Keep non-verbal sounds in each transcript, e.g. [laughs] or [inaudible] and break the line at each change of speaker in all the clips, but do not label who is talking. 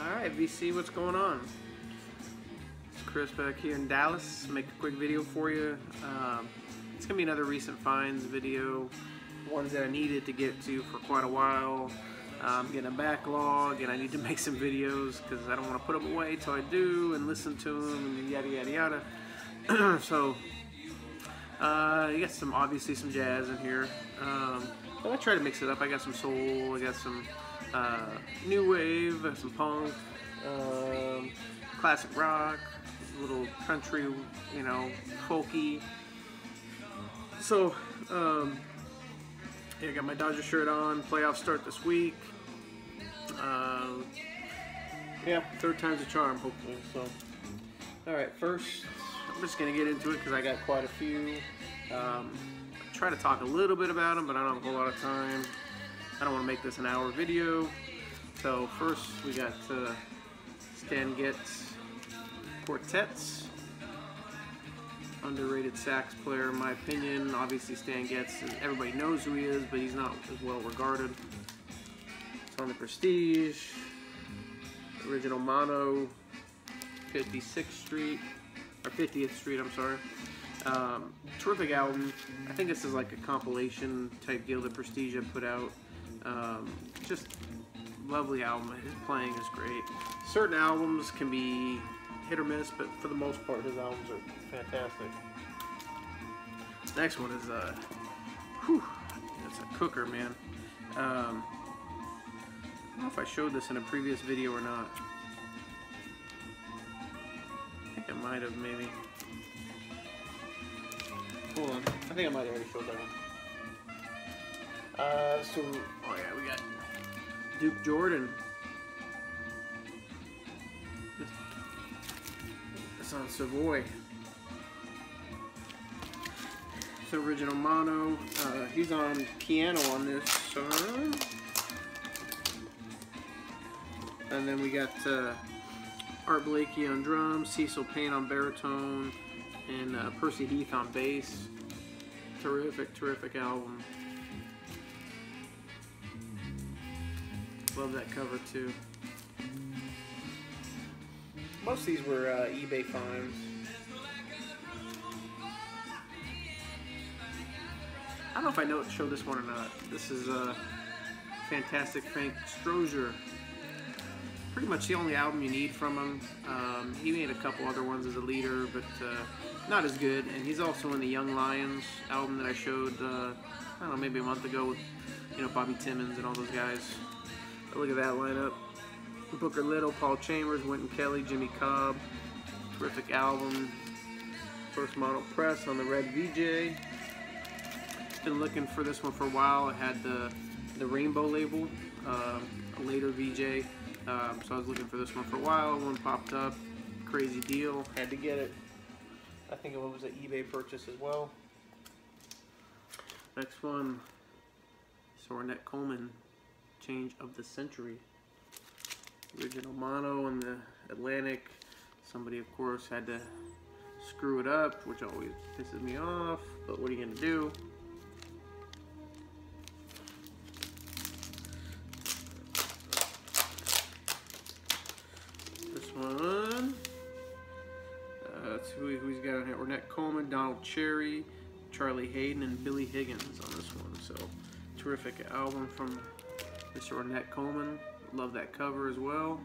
Alright, VC, what's going on? It's Chris back here in Dallas. Make a quick video for you. Um, it's going to be another recent finds video. Ones that I needed to get to for quite a while. I'm getting a backlog and I need to [laughs] make some videos because I don't want to put them away till I do and listen to them and yada yada yada. [clears throat] so, uh, you got some, obviously some jazz in here. Um, but I try to mix it up. I got some soul, I got some uh, new wave, some punk, um, classic rock, a little country, you know, folky. So, um, yeah, I got my Dodger shirt on. Playoffs start this week. Uh, yeah, third time's a charm, hopefully. So, all right, first, I'm just gonna get into it because I got quite a few. Um, try to talk a little bit about them, but I don't have a whole lot of time. I don't want to make this an hour video. So first we got uh, Stan Getz Quartets. Underrated sax player in my opinion. Obviously Stan Getz, everybody knows who he is, but he's not as well regarded. The Prestige. Original Mono. 56th Street. Or 50th Street, I'm sorry. Um, terrific album. I think this is like a compilation type deal that Prestige put out. Um, just lovely album. His playing is great. Certain albums can be hit or miss, but for the most part, his albums are fantastic. Next one is uh, it's a cooker, man. Um, I don't know if I showed this in a previous video or not. I think I might have, maybe. Hold on. I think I might have already showed that one. Uh, so, oh yeah, we got Duke Jordan. It's on Savoy. It's original mono. Uh, he's on piano on this song. And then we got uh, Art Blakey on drums, Cecil Payne on baritone, and uh, Percy Heath on bass. Terrific, terrific album. Love that cover too. Most of these were uh, eBay finds. I don't know if I know show this one or not. This is uh, fantastic Frank Strozier. Pretty much the only album you need from him. Um, he made a couple other ones as a leader, but uh, not as good. And he's also in the Young Lions album that I showed, uh, I don't know, maybe a month ago with, you know, Bobby Timmons and all those guys. Look at that lineup. Booker Little, Paul Chambers, Wynton Kelly, Jimmy Cobb. Terrific album. First model press on the red VJ. Been looking for this one for a while. I had the the rainbow label, uh, later VJ. Um, so I was looking for this one for a while. One popped up. Crazy deal. Had to get it. I think it was an eBay purchase as well. Next one. Ornette Coleman. Change of the Century. Original mono in the Atlantic. Somebody, of course, had to screw it up, which always pisses me off. But what are you going to do? This one. Uh, that's who, who he's got on here. Ornette Coleman, Donald Cherry, Charlie Haden, and Billy Higgins on this one. So, terrific album from Mr. Ornette Coleman. Love that cover as well.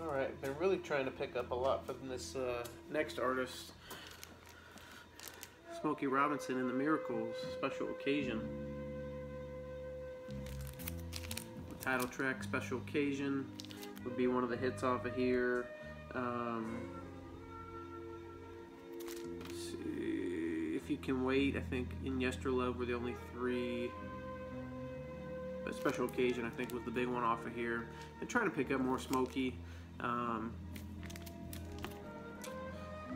Alright, been really trying to pick up a lot from this uh, next artist. Smokey Robinson and the Miracles, Special Occasion. The title track, Special Occasion, would be one of the hits off of here. Um, you can want, I think in Yesterlove were the only three. But Special Occasion, I think, was the big one off of here. And trying to pick up more Smokey. Um,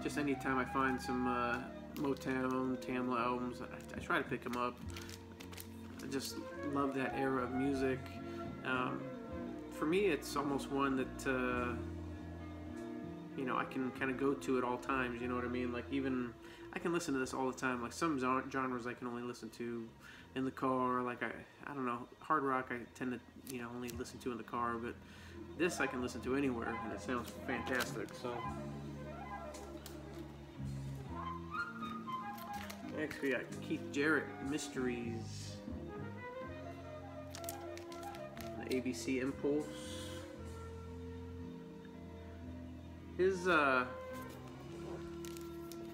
just anytime I find some uh, Motown, Tamla albums, I, I, try to pick them up. I just love that era of music. Um, for me, it's almost one that, uh, you know, I can kind of go to at all times, you know what I mean? Like even, I can listen to this all the time. Like some genres I can only listen to in the car. Like I, I don't know, hard rock I tend to, you know, only listen to in the car, but this I can listen to anywhere, and it sounds fantastic. So. Next we got Keith Jarrett Mysteries. The ABC Impulse. His uh,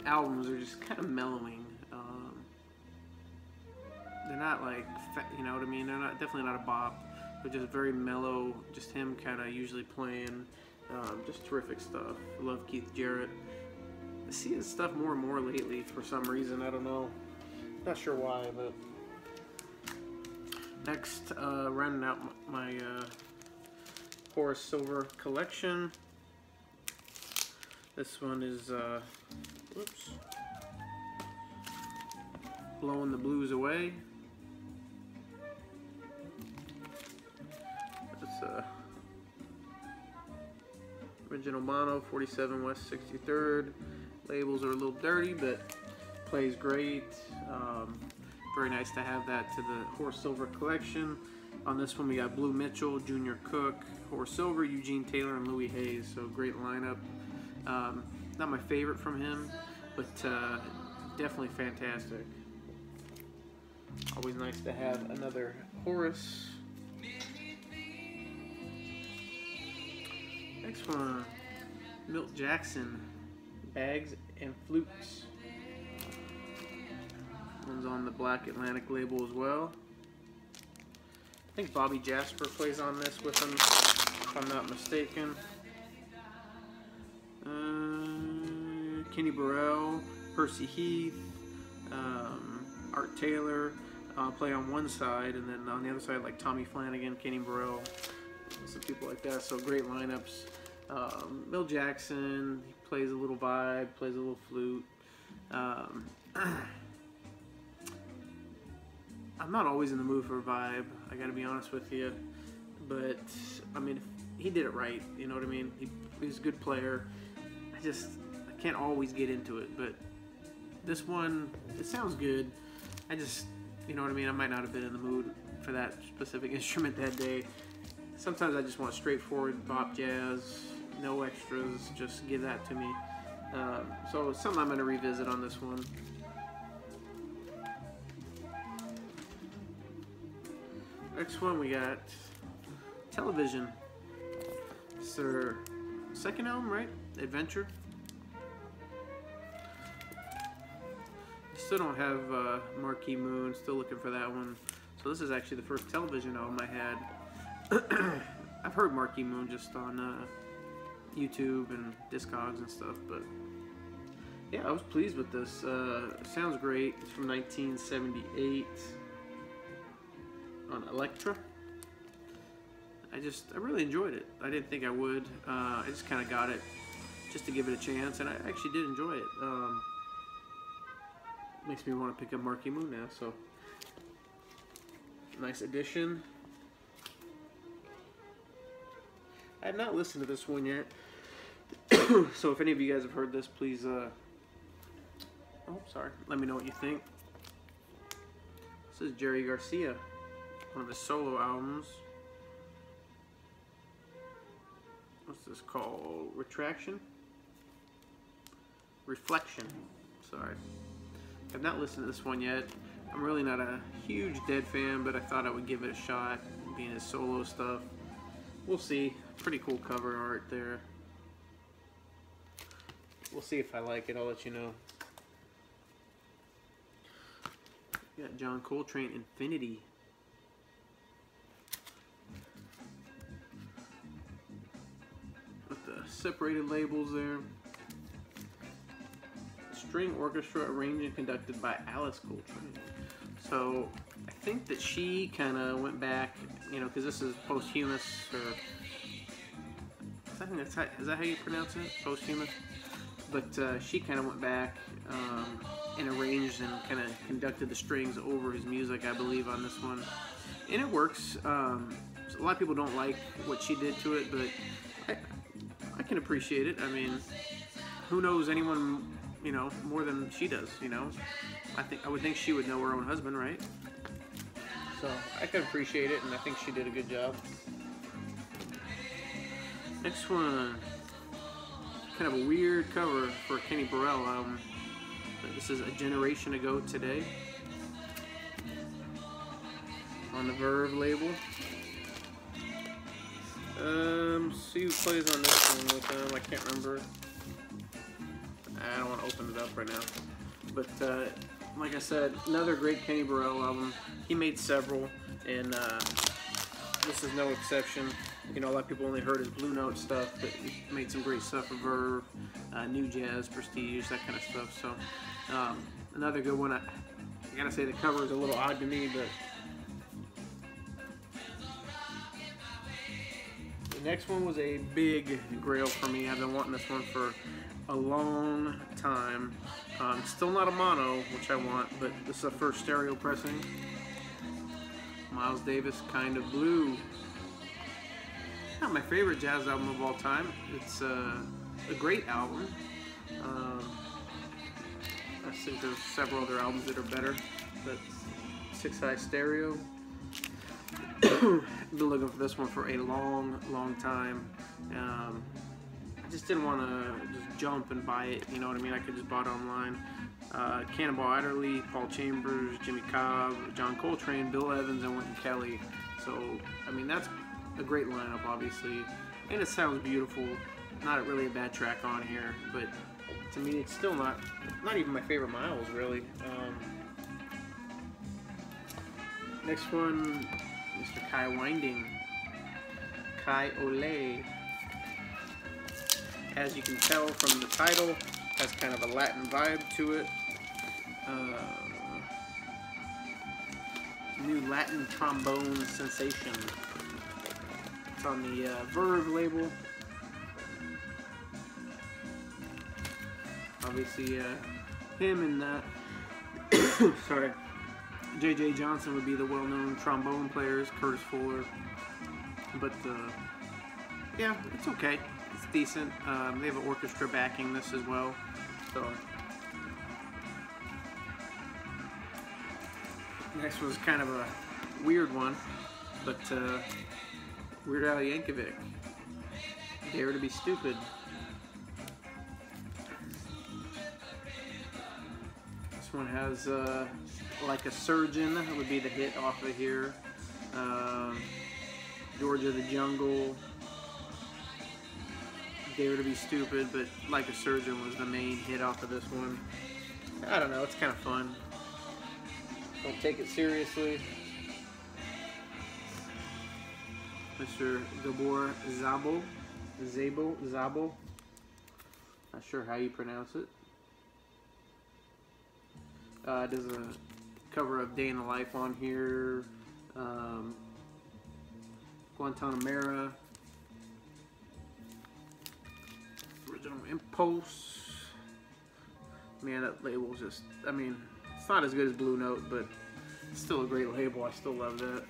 albums are just [laughs] kind of mellowing. Um, they're not like, you know what I mean? They're not definitely not a bop, but just very mellow. Just him kind of usually playing. Um, just terrific stuff. love Keith Jarrett. I see his stuff more and more lately for some reason. I don't know. Not sure why, but next, uh, rounding out my uh, Horace Silver collection. This one is, uh, blowing the blues away. That's uh, original mono, 47 West 63rd. Labels are a little dirty, but plays great. Um, very nice to have that to the Horace Silver collection. On this one, we got Blue Mitchell, Junior Cook, Horace Silver, Eugene Taylor, and Louis Hayes. So great lineup. Um, not my favorite from him, but uh, definitely fantastic. Always nice to have another Horace. Next one, Milt Jackson, bags and flutes. One's on the Black Atlantic label as well. I think Bobby Jasper plays on this with him, if I'm not mistaken. Uh, Kenny Burrell, Percy Heath, um, Art Taylor uh, play on one side, and then on the other side, like Tommy Flanagan, Kenny Burrell, some people like that. So great lineups. Um, Milt Jackson, he plays a little vibe, plays a little flute. Um, [clears throat] I'm not always in the mood for a vibe. I got to be honest with you, but I mean, he did it right. You know what I mean? He, he's a good player. I just can't always get into it, but this one it sounds good. I just you know what I mean. I might not have been in the mood for that specific [laughs] instrument that day. Sometimes I just want straightforward bop jazz, no extras. Just give that to me. Um, so something I'm going to revisit on this one. Next one we got Television. Sir, second album, right? Adventure. Still don't have uh, Marquee Moon. Still looking for that one. So this is actually the first television album I had. [coughs] I've heard Marquee Moon just on uh, YouTube and Discogs and stuff, but yeah, I was pleased with this. Uh, sounds great. It's from 1978 on Elektra. I just, I really enjoyed it. I didn't think I would. Uh, I just kind of got it just to give it a chance, and I actually did enjoy it. Um, makes me want to pick up Marquee Moon now, so nice addition. I have not listened to this one yet, [coughs] so if any of you guys have heard this, please, uh, oh, sorry, let me know what you think. This is Jerry Garcia, one of his solo albums. what's this called? Retraction? Reflection. Sorry. I've not listened to this one yet. I'm really not a huge Dead fan, but I thought I would give it a shot, being his solo stuff. We'll see. Pretty cool cover art there. We'll see if I like it. I'll let you know. got John Coltrane Infinity. With the separated labels there. String orchestra arranged and conducted by Alice Coltrane. So I think that she kind of went back, you know, because this is posthumous, or I think that's how, is that how you pronounce it? Posthumous. But uh, she kind of went back um, and arranged and kind of conducted the strings over his music, I believe, on this one, and it works. Um, a lot of people don't like what she did to it, but I can appreciate it. I mean, who knows anyone, you know, more than she does, you know? I think I would think she would know her own husband, right? So I can appreciate it, and I think she did a good job. Next one, kind of a weird cover for Kenny Burrell album. This is a generation ago today on the Verve label. Um, see who plays on this one with them. I can't remember. I don't want to open it up right now. But uh, like I said, another great Kenny Burrell album. He made several, and uh, this is no exception. You know, a lot of people only heard his Blue Note stuff, but he made some great stuff for Verve, uh, New Jazz, Prestige, that kind of stuff. So, um, another good one. I, I gotta say the cover is a little odd to me, but the next one was a big grail for me. I've been wanting this one for a long time. Um, still not a mono, which I want, but this is a first stereo pressing. Miles Davis, Kind of Blue. Not my favorite jazz album of all time. It's uh, a great album. Um, I think there's several other albums that are better, but Six Eye Stereo. [coughs] Been looking for this one for a long, long time. Um, I just didn't want to just jump and buy it. You know what I mean? I could just buy it online. Uh, Cannonball Adderley, Paul Chambers, Jimmy Cobb, John Coltrane, Bill Evans, and Wynton Kelly. So, I mean, that's a great lineup, obviously, and it sounds beautiful. Not really a bad track on here, but to me, it's still not not even my favorite Miles, really. Um, next one, Mr. Kai Winding, Kai Ole. As you can tell from the title, has kind of a Latin vibe to it. Uh, new Latin trombone sensation. It's on the uh, Verve label. Obviously, uh, him and uh, [coughs] sorry, J.J. Johnson would be the well-known trombone players. Curtis Fuller, but uh, yeah, it's okay. Decent. Um, they have an orchestra backing this as well, so. Next was kind of a weird one, but uh, Weird Al Yankovic. Dare to be stupid. This one has uh, like a surgeon would be the hit off of here. Um, George of the Jungle. Dare to be stupid, but like a surgeon was the main hit off of this one. I don't know, it's kind of fun. Don't take it seriously. Mr. Gabor Szabo. Zabo, Zabo. Not sure how you pronounce it. Uh, does a cover of Day in the Life on here. Um, Guantanamera. Original Impulse. Man, that label's just, I mean, it's not as good as Blue Note, but it's still a great label. I still love that.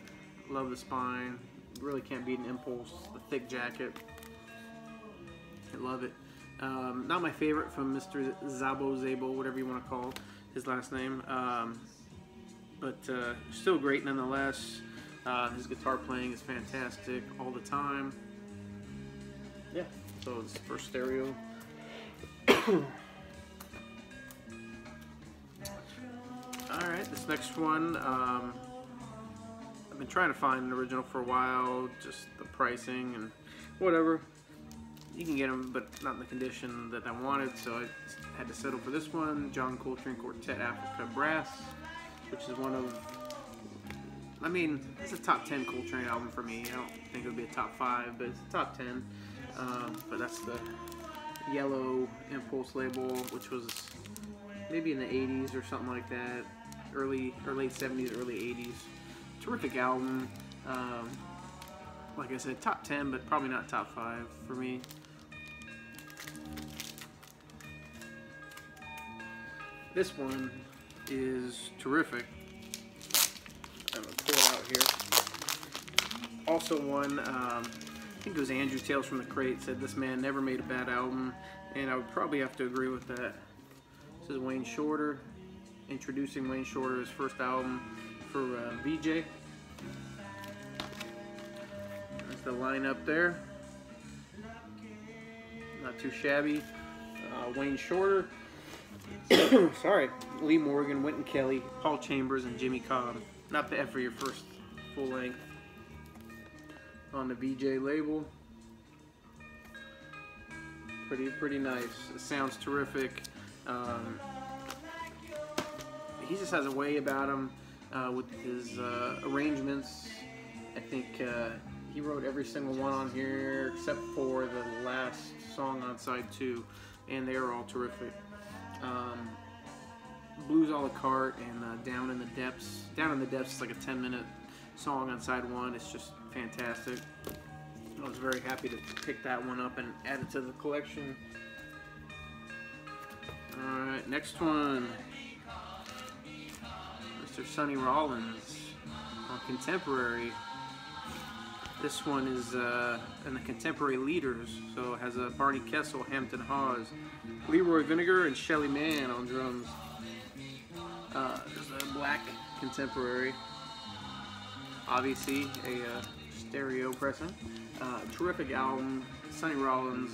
Love the spine really can't beat an Impulse, the thick jacket. I love it. Um, not my favorite from Mr. Zabo Zabo, whatever you want to call his last name, um, but uh, still great nonetheless. Uh, his guitar playing is fantastic all the time. Yeah, so it's for stereo. [coughs] Alright, this next one, um, I've been trying to find an original for a while, just the pricing and whatever. You can get them, but not in the condition that I wanted, so I had to settle for this one. John Coltrane Quartet Africa Brass, which is one of, I mean, it's a top 10 Coltrane album for me. I don't think it would be a top 5, but it's a top 10. Um, but that's the yellow Impulse label, which was maybe in the 80s or something like that. Early or late 70s, early 80s terrific album. Um, like I said, top 10, but probably not top 5 for me. This one is terrific. I'm going to pull it out here. Also one, um, I think it was Andrew Tales from The Crate said this man never made a bad album, and I would probably have to agree with that. This is Wayne Shorter, introducing Wayne Shorter's first album for uh, VJ. That's the lineup there. Not too shabby. Uh, Wayne Shorter, [coughs] sorry, Lee Morgan, Wynton Kelly, Paul Chambers, and Jimmy Cobb. Not bad for your first full length on the VJ label. Pretty, pretty nice. It sounds terrific. Um, he just has a way about him uh, with his uh, arrangements. I think uh, he wrote every single one on here except for the last song on side two, and they are all terrific. Um, Blues a la carte and uh, Down in the Depths. Down in the Depths is like a 10 minute song on side one. It's just fantastic. I was very happy to pick that one up and add it to the collection. Alright, next one. Mr. Sonny Rollins on Contemporary. This one is uh, in the Contemporary Leaders, so it has a Barney Kessel, Hampton Hawes, Leroy Vinnegar, and Shelly Manne on drums. Uh, there's a black Contemporary, obviously a uh, stereo pressing. Uh, terrific album, Sonny Rollins.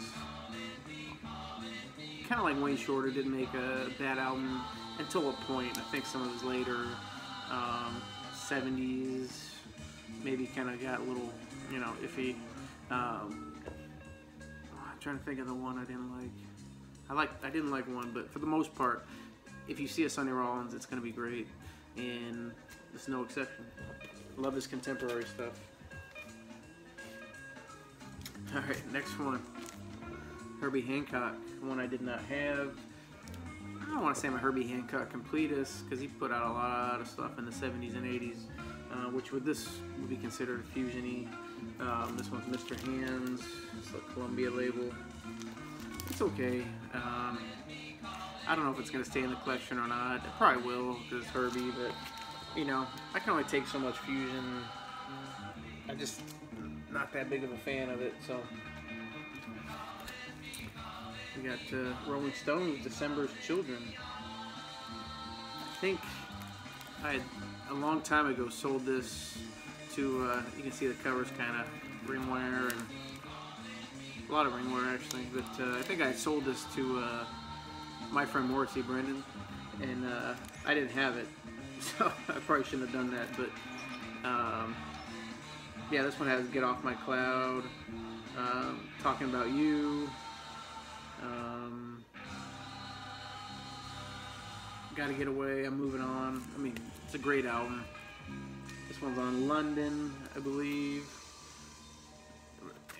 Kind of like Wayne Shorter didn't make a bad album until a point. I think some of his later um, 70s maybe kind of got a little, you know, iffy. Um, I'm trying to think of the one I didn't like. I like I didn't like one, but for the most part, if you see a Sonny Rollins, it's going to be great, and it's no exception. Love his contemporary stuff. All right, next one. Herbie Hancock, one I did not have. I don't want to say I'm a Herbie Hancock completist because he put out a lot of stuff in the 70s and 80s, uh, which with this would be considered fusiony. Um, this one's Mr. Hands. It's a Columbia label. It's okay. Um, I don't know if it's going to stay in the collection or not. It probably will because it's Herbie, but you know, I can only take so much fusion. I just not that big of a fan of it, so. We got uh, Rolling Stones, December's Children. I think I had a long time ago sold this to, uh, you can see the cover's kind of ring wear and a lot of ring wear actually, but uh, I think I sold this to uh, my friend Morrissey Brendan, and uh, I didn't have it, [laughs] so I probably shouldn't have done that, but um, yeah, this one has Get Off My Cloud, um, Talking About You, um, Gotta Get Away, I'm Moving On. I mean, it's a great album. This one's on London, I believe.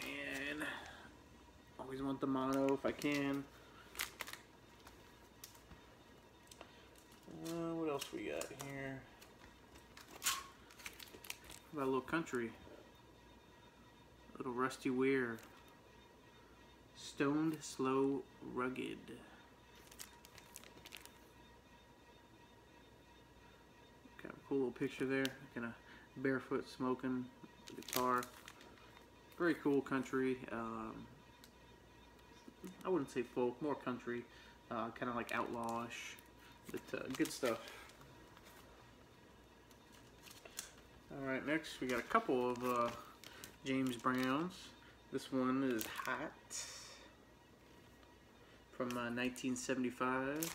And always want the mono if I can. Uh, what else we got here? About a little country. Little Rusty Wier. Stoned, slow, rugged. Got a cool little picture there. Kind of barefoot smoking guitar. Very cool country. Um, I wouldn't say folk, more country. Uh, kind of like outlawish, but uh, good stuff. All right, next we got a couple of uh, James Browns. This one is Hot from uh, 1975.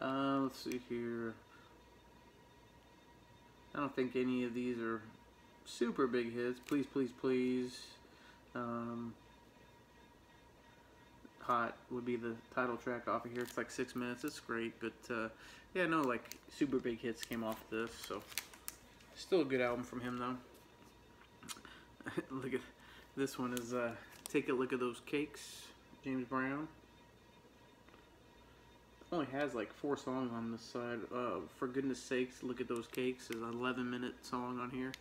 Uh, let's see here. I don't think any of these are super big hits. Please, please, please. Um, Hot would be the title track off of here. It's like six minutes. It's great, but uh, yeah, no, like super big hits came off this, so still a good album from him though. [laughs] look at this one is uh, take a look at those cakes, James Brown. Only has like four songs on this side. Uh, for goodness sakes, look at those cakes is an 11 minute song on here.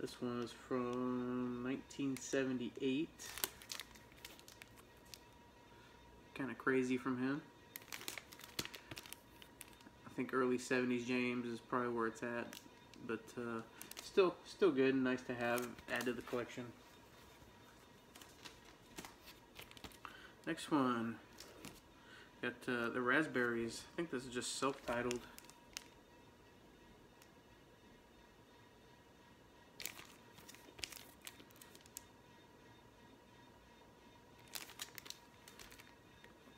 This one is from 1978. Kind of crazy from him think early 70s James is probably where it's at, but uh, still still good and nice to have add to the collection. Next one, got uh, the Raspberries. I think this is just self-titled.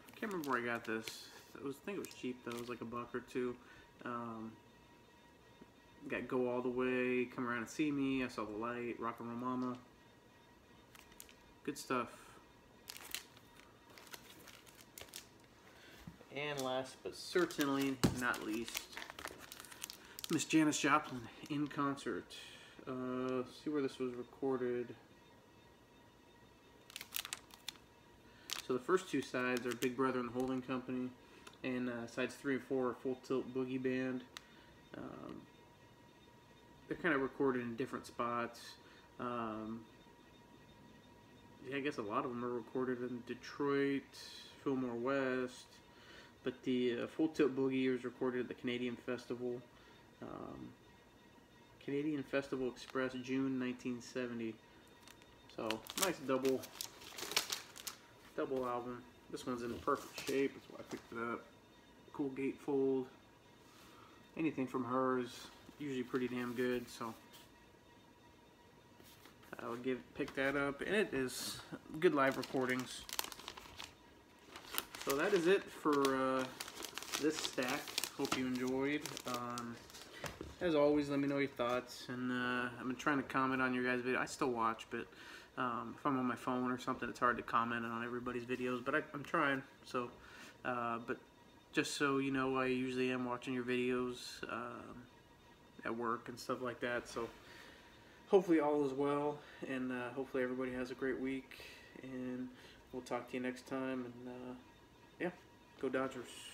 I can't remember where I got this. It was, I think it was cheap though. It was like a buck or two. Um, got Go All the Way, Come Around and See Me, I Saw the Light, Rock and Roll Mama. Good stuff. And last but certainly not least, Miss Janis Joplin in concert. Uh, see where this was recorded. So the first two sides are Big Brother and the Holding Company, and uh, sides three and four are Full Tilt Boogie Band. Um, they're kind of recorded in different spots. Um, yeah, I guess a lot of them are recorded in Detroit, Fillmore West, but the uh, Full Tilt Boogie was recorded at the Canadian Festival. Um, Canadian Festival Express, June 1970. So, nice double double album. This one's in perfect shape. That's why I picked it up. Cool gatefold. Anything from her is usually pretty damn good. So I will give pick that up, and it is good live recordings. So that is it for uh, this stack. Hope you enjoyed. Um, as always, let me know your thoughts, and uh, I've been trying to comment on your guys' video. I still watch, but um, if I'm on my phone or something, it's hard to comment on everybody's videos, but I, am trying. So, uh, but just so you know, I usually am watching your videos um, at work and stuff like that. So, hopefully all is well, and uh, hopefully everybody has a great week. And we'll talk to you next time. And uh, yeah, go Dodgers.